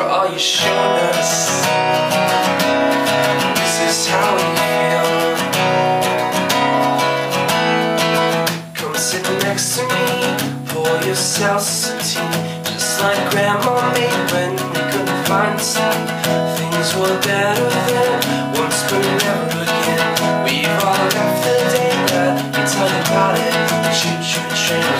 for all you showed us. This is how we feel. Come sit next to me Pour yourself some tea. Just like grandma made when we couldn't find tea Things were better then Once but never again We've all left the day that we tell about it. Choo-choo train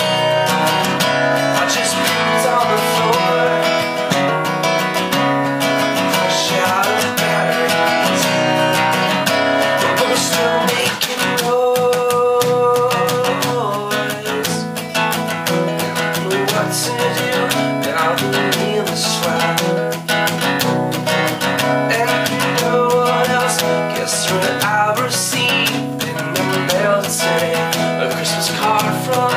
I've received in the mail today. A Christmas card from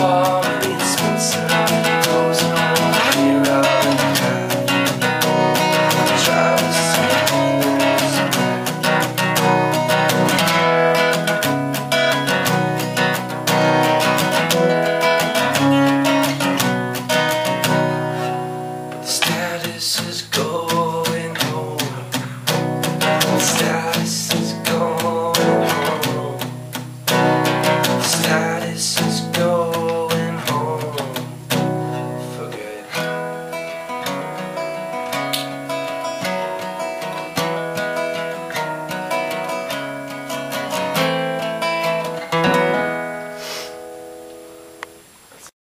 home.